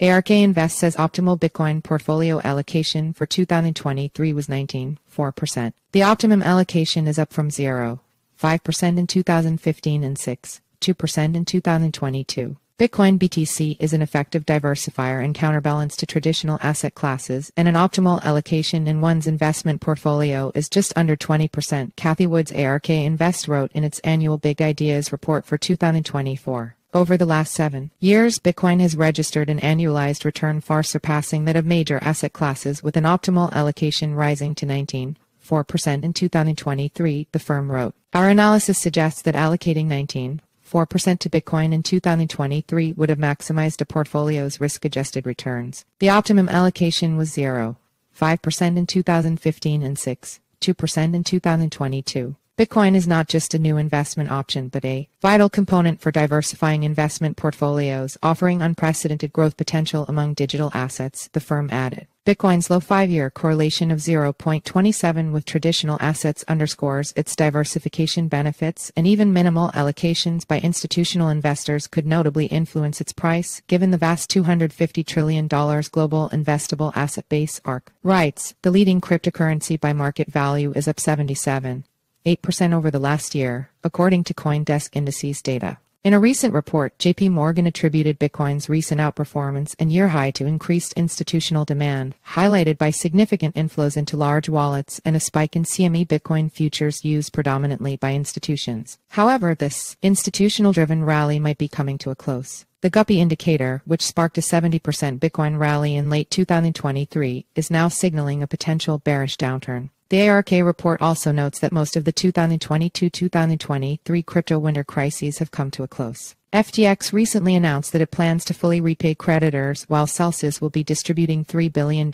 ARK Invest says optimal Bitcoin portfolio allocation for 2023 was 19.4%. The optimum allocation is up from 0.5% in 2015 and 6.2% in 2022. Bitcoin BTC is an effective diversifier and counterbalance to traditional asset classes, and an optimal allocation in one's investment portfolio is just under 20%, Cathie Wood's ARK Invest wrote in its annual Big Ideas report for 2024. Over the last seven years, Bitcoin has registered an annualized return far surpassing that of major asset classes, with an optimal allocation rising to 19.4% in 2023, the firm wrote. Our analysis suggests that allocating 19 4% to Bitcoin in 2023 would have maximized a portfolio's risk-adjusted returns. The optimum allocation was 0, 5% in 2015 and 6, 2% in 2022. Bitcoin is not just a new investment option, but a vital component for diversifying investment portfolios, offering unprecedented growth potential among digital assets, the firm added. Bitcoin's low five-year correlation of 0.27 with traditional assets underscores its diversification benefits, and even minimal allocations by institutional investors could notably influence its price, given the vast $250 trillion global investable asset base ARK writes, the leading cryptocurrency by market value is up 77. 8% over the last year, according to CoinDesk Indices data. In a recent report, JP Morgan attributed Bitcoin's recent outperformance and year high to increased institutional demand, highlighted by significant inflows into large wallets and a spike in CME Bitcoin futures used predominantly by institutions. However, this institutional driven rally might be coming to a close. The Guppy indicator, which sparked a 70% Bitcoin rally in late 2023, is now signaling a potential bearish downturn. The ARK report also notes that most of the 2022-2023 crypto winter crises have come to a close. FTX recently announced that it plans to fully repay creditors, while Celsius will be distributing $3 billion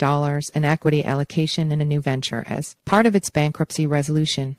in equity allocation in a new venture as part of its bankruptcy resolution.